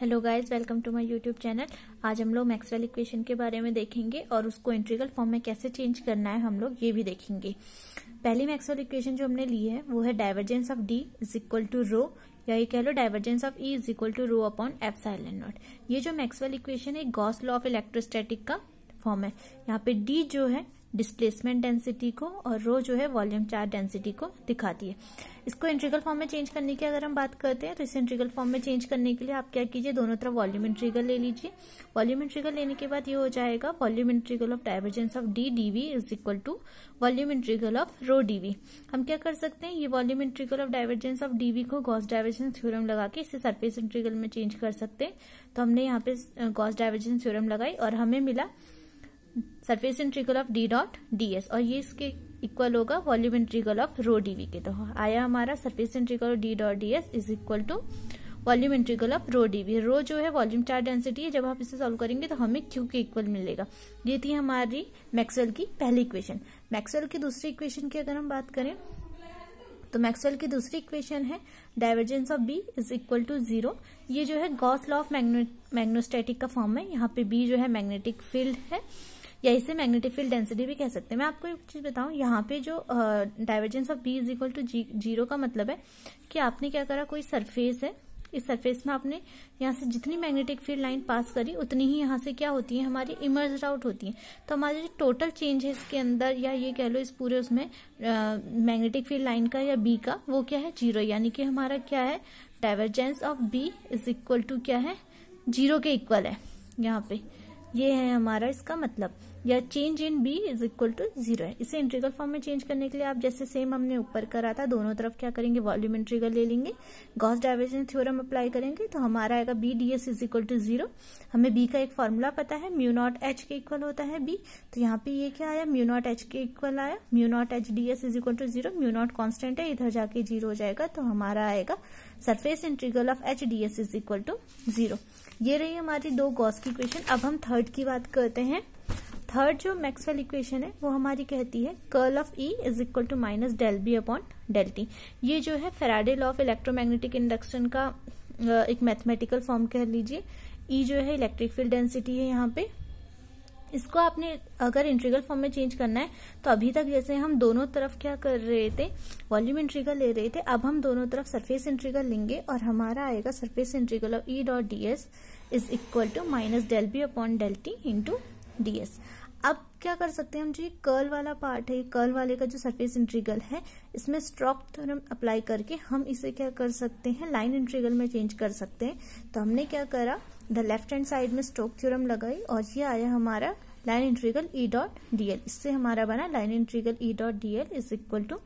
Hello guys welcome to my YouTube channel आज हम लोग मैक्सवेल इक्वेशन के बारे में देखेंगे और उसको इंट्रीगल फॉर्म में कैसे चेंज करना है हम लोग ये भी देखेंगे। पहली मैक्सवेल इक्वेशन जो हमने ली है, वो है divergence of D is equal to rho या ये कह लो divergence of E is equal to rho upon F naught ये जो मैक्सवेल इक्वेशन है गॉस लॉ ऑफ़ इलेक्ट्रोस्टैटिक का फॉर्म है। यहाँ पे डी जो है डिस्प्लेसमेंट डेंसिटी को और रो जो है वॉल्यूम चार्ज डेंसिटी को दिखाती है। इसको इंट्रीगल फॉर्म में चेंज करने की अगर हम बात करते हैं तो इस इंट्रीगल फॉर्म में चेंज करने के लिए आप क्या कीजिए, दोनों तरफ़ वॉल्यूम इंट्रीगल ले लीजिए। वॉल्यूम इंट्रीगल लेने के बाद ये हो जाएगा volume integral of divergence of D DV is equal to volume integral of rho DV हम क्या कर सकते हैं, ये volume integral of divergence of DV को गॉस डाइवर्जेंस थ्योरम लगा के इसे सरफेस इंट्रीगल में चेंज कर सकते हैं। तो हमने यहाँ पे गॉस डाइवर्जेंस थ्योरम लगाई और हमें मिला surface integral of D dot D S और ये इसके इक्वल होगा volume integral of rho DV के। तो आया हमारा surface integral of D dot D S is equal to volume integral of rho DV rho जो है वॉल्यूम चार्ज डेंसिटी है। जब आप इसे सॉल्व करेंगे तो हमें क्यू के इक्वल मिलेगा। ये थी हमारी मैक्सवेल की पहली इक्वेशन मैक्सवेल की दूसरी इक्वेशन की अगर हम बात करें तो मैक्सवेल की दूसरी इक्वेशन है divergence of B is equal to zero ये जो है गॉस लॉ ऑफ़ मैग्नोस्टैटिक का फॉर्म है। यहाँ पे बी जो है मैग्नेटिक फ़ील्ड है। या इसे मैग्नेटिक फ़ील्ड डेंसिटी भी कह सकते हैं। मैं आपको एक चीज़ बताऊँ, यहाँ पे जो divergence of B is equal to zero का मतलब है कि आपने क्या करा, कोई सरफेस है, इस सरफेस में आपने यहाँ से जितनी मैग्नेटिक फ़ील्ड लाइन पास करी, उतनी ही यहाँ से क्या होती है, हमारी इमर्ज आउट होती है। तो हमारी जो टोटल चेंज है इसके अंदर, या ये कह लो इस पूरे उसमें मैग्नेटिक फ़ील्ड लाइन का या बी का, वो क्या है ज़ीरो यानी कि हमारा क्या है divergence of B is equal to क्या है ज़ीरो के इक्वल है, यहाँ पे। ये है हमारा इसका मतलब। या change in B is equal to zero है। इसे इंट्रीगल फॉर्म में चेंज करने के लिए आप जैसे सेम हमने ऊपर करा था, दोनों तरफ़ क्या करेंगे? वॉल्यूम इंट्रीगल ले लेंगे। गॉस डाइवर्जेंस थ्योरम अप्लाई करेंगे तो हमारा आएगा B D S is equal to zero हमें बी का एक फॉर्मूला पता है म्यू नॉट एच के इक्वल होता है बी तो यहाँ पे ये क्या आया? म्यू नॉट एच के इक्वल आया। Mu naught H D S is equal to zero mu naught constant है, इधर जाके ज़ीरो हो जाएगा तो हमारा आएगा surface integral of H D S is equal to zero ये रही हमारी दो गॉस की इक्वेशन अब हम थर्ड की बात करते हैं। थर्ड जो मैक्सवेल इक्वेशन है, वो हमारी कहती है curl of E is equal to minus del B upon del T ये जो है Faraday law of electromagnetic induction का एक मैथमेटिकल फॉर्म कह लीजिए। ई जो है इलेक्ट्रिक फ़ील्ड डेंसिटी है यहाँ पे। इसको आपने अगर इंट्रीगल फॉर्म में चेंज करना है तो अभी तक जैसे हम दोनों तरफ़ क्या कर रहे थे वॉल्यूम इंट्रीगल ले रहे थे, अब हम दोनों तरफ़ सरफेस इंट्रीगल लेंगे और हमारा आएगा surface integral of E dot D S is equal to minus del B upon del T into D S क्या कर सकते हैं हम? जो ये कर्ल वाला पार्ट है कर्ल वाले का जो सरफेस इंट्रीगल है, इसमें स्ट्रोक थ्योरम अप्लाई करके हम इसे क्या कर सकते हैं? लाइन इंट्रीगल में चेंज कर सकते हैं। तो हमने क्या करा? द लेफ़्ट हैंड साइड में स्ट्रोक थ्योरम लगाई और ये आया हमारा line integral E dot DL इससे हमारा बना line integral E dot DL is equal to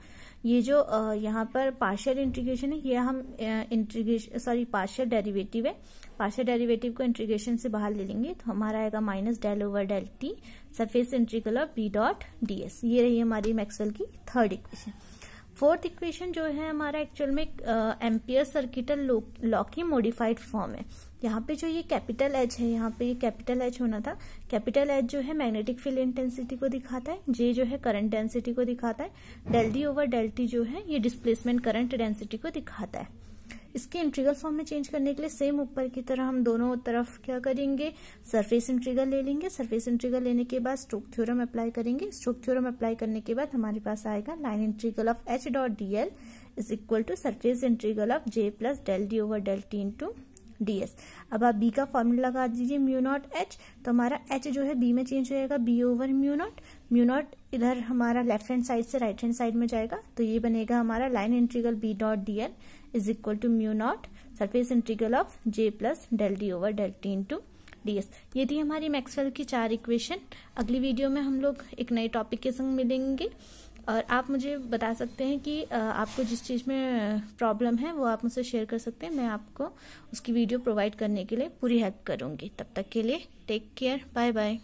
ये जो यहाँ पर पार्शियल इंटीग्रेशन है, ये हम इंटीग्रेशन सॉरी पार्शियल डेरिवेटिव है। पार्शियल डेरिवेटिव को इंटीग्रेशन से बाहर ले लेंगे तो हमारा आएगा minus del over del T surface integral of B dot D S ये रही हमारी मैक्सवेल की थर्ड इक्वेशन फोर्थ इक्वेशन जो है हमारा एक्चुअल में एम्पियर सर्किटल लॉ की मॉडिफाइड फॉर्म है। यहाँ पे जो ये कैपिटल एच है, यहाँ पे ये कैपिटल एच होना था। कैपिटल एच जो है मैग्नेटिक फ़ील्ड इंटेंसिटी को दिखाता है जे जो है करंट डेंसिटी को दिखाता है डेल्टी ओवर डेल्टी जो है ये डिस्प्लेसमेंट करंट डेंसिटी को दिखाता है। इसके इंट्रीगल फॉर्म में चेंज करने के लिए सेम ऊपर की तरह हम दोनों तरफ़ क्या करेंगे? सरफेस इंट्रीगल ले लेंगे। सरफेस इंट्रीगल लेने के बाद स्ट्रोक थ्योरम अप्लाई करेंगे। स्ट्रोक थ्योरम अप्लाई करने के बाद हमारे पास आएगा line integral of H dot D L is equal to surface integral of J plus del D over del T into DS अब आप बी का फॉर्मूला लगा दीजिए म्यू नॉट एच तो हमारा एच जो है बी में चेंज हो जाएगा B over mu naught mu naught इधर हमारा लेफ़्ट हैंड साइड से राइट हैंड साइड में जाएगा तो ये बनेगा हमारा line integral B dot D L is equal to mu naught surface integral of J plus del D over del T into DS ये थी हमारी मैक्सवेल की चार इक्वेशन अगली वीडियो में हम लोग एक नए टॉपिक के संग मिलेंगे. और आप मुझे बता सकते हैं कि आपको जिस चीज़ में प्रॉब्लम है, वो आप मुझसे शेयर कर सकते हैं। मैं आपको उसकी वीडियो प्रोवाइड करने के लिए पूरी हेल्प करूँगी। तब तक के लिए टेक केयर बाय बाय